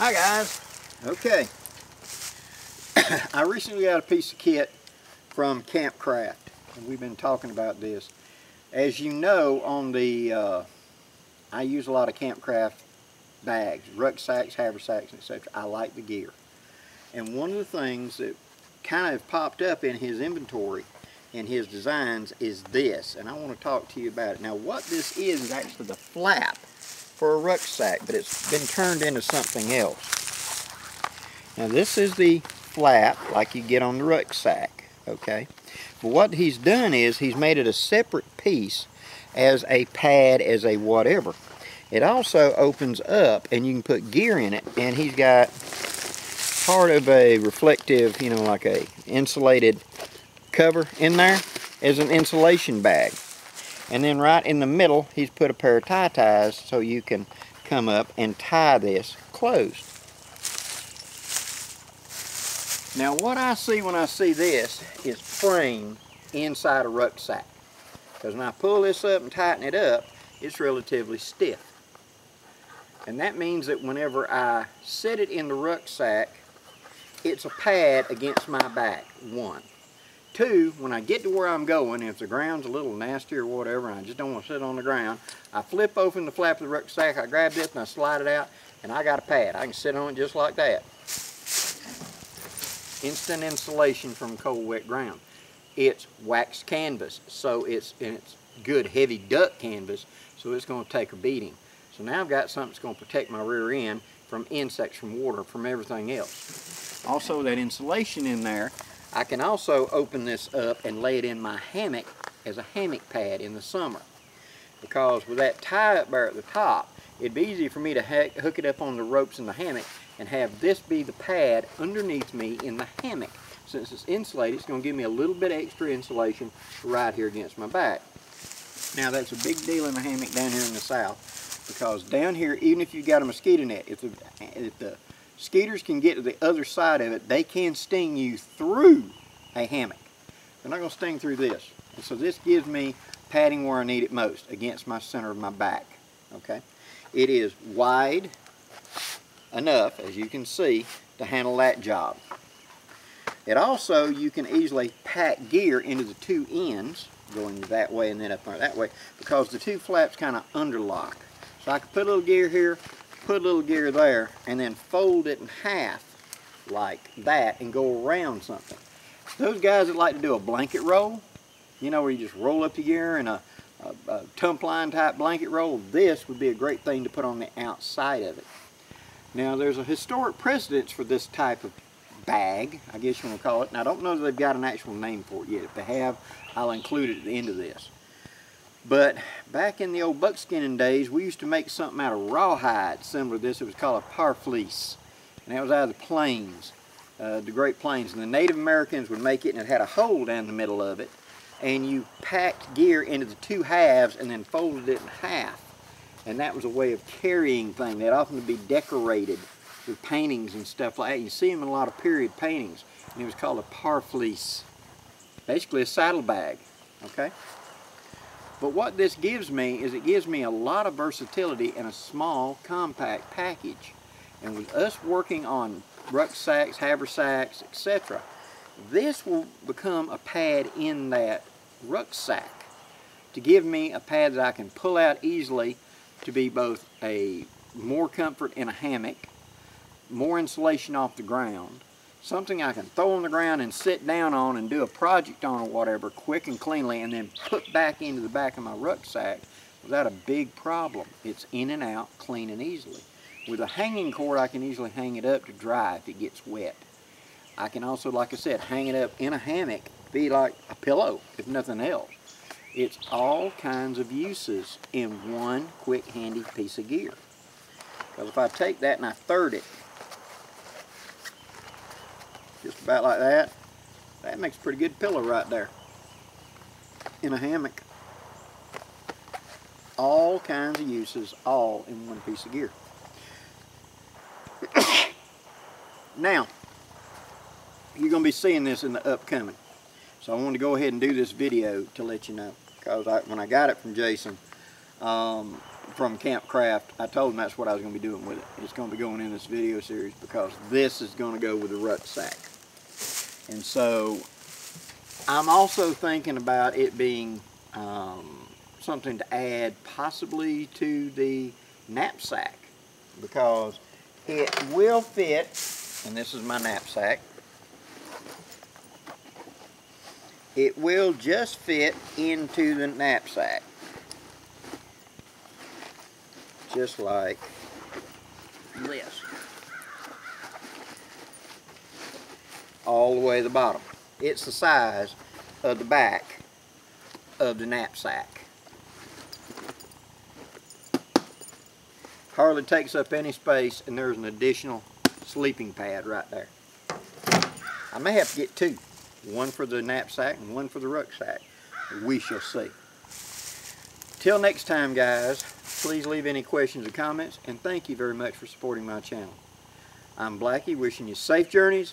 Hi guys. Okay. I recently got a piece of kit from Campcraft and we've been talking about this. As you know on the, uh, I use a lot of Campcraft bags, rucksacks, haversacks, etc. I like the gear. And one of the things that kind of popped up in his inventory in his designs is this. And I want to talk to you about it. Now what this is is actually the flap for a rucksack, but it's been turned into something else. Now this is the flap like you get on the rucksack, okay? But what he's done is he's made it a separate piece as a pad, as a whatever. It also opens up and you can put gear in it and he's got part of a reflective, you know, like a insulated cover in there as an insulation bag. And then right in the middle, he's put a pair of tie ties so you can come up and tie this closed. Now what I see when I see this is frame inside a rucksack. Because when I pull this up and tighten it up, it's relatively stiff. And that means that whenever I set it in the rucksack, it's a pad against my back, one. Two, when I get to where I'm going, if the ground's a little nasty or whatever, and I just don't want to sit on the ground, I flip open the flap of the rucksack, I grab this and I slide it out, and I got a pad. I can sit on it just like that. Instant insulation from cold, wet ground. It's waxed canvas, so it's, and it's good heavy duck canvas, so it's going to take a beating. So now I've got something that's going to protect my rear end from insects, from water, from everything else. Also that insulation in there I can also open this up and lay it in my hammock as a hammock pad in the summer. Because with that tie up there at the top, it'd be easy for me to hook it up on the ropes in the hammock and have this be the pad underneath me in the hammock. Since it's insulated, it's going to give me a little bit extra insulation right here against my back. Now that's a big deal in the hammock down here in the south because down here, even if you've got a mosquito net, if the, if the Skeeters can get to the other side of it. They can sting you through a hammock. They're not going to sting through this. And so this gives me padding where I need it most, against my center of my back. Okay, It is wide enough, as you can see, to handle that job. It also, you can easily pack gear into the two ends, going that way and then up that way, because the two flaps kind of underlock. So I can put a little gear here, put a little gear there and then fold it in half like that and go around something. Those guys that like to do a blanket roll, you know where you just roll up the gear in a, a, a tump line type blanket roll, this would be a great thing to put on the outside of it. Now there's a historic precedence for this type of bag, I guess you want to call it, and I don't know if they've got an actual name for it yet. If they have, I'll include it at the end of this. But back in the old buckskinning days, we used to make something out of rawhide similar to this. It was called a parfleche. And that was out of the plains, uh, the Great Plains. And the Native Americans would make it and it had a hole down the middle of it. And you packed gear into the two halves and then folded it in half. And that was a way of carrying things. That often be decorated with paintings and stuff like that. You see them in a lot of period paintings. And it was called a parfleche. Basically a saddlebag, okay? But what this gives me is it gives me a lot of versatility in a small, compact package. And with us working on rucksacks, haversacks, etc., this will become a pad in that rucksack to give me a pad that I can pull out easily to be both a more comfort in a hammock, more insulation off the ground, something I can throw on the ground and sit down on and do a project on or whatever quick and cleanly and then put back into the back of my rucksack without a big problem. It's in and out clean and easily. With a hanging cord I can easily hang it up to dry if it gets wet. I can also, like I said, hang it up in a hammock, be like a pillow, if nothing else. It's all kinds of uses in one quick handy piece of gear. Because if I take that and I third it just about like that. That makes a pretty good pillow right there in a hammock. All kinds of uses, all in one piece of gear. now, you're going to be seeing this in the upcoming. So I wanted to go ahead and do this video to let you know. Because I, when I got it from Jason, um, from Camp Craft, I told him that's what I was going to be doing with it. It's going to be going in this video series because this is going to go with the rucksack. And so I'm also thinking about it being um, something to add possibly to the knapsack because it will fit, and this is my knapsack, it will just fit into the knapsack. Just like this. All the way to the bottom. It's the size of the back of the knapsack. Hardly takes up any space and there's an additional sleeping pad right there. I may have to get two. One for the knapsack and one for the rucksack. We shall see. Till next time guys, please leave any questions or comments and thank you very much for supporting my channel. I'm Blackie wishing you safe journeys.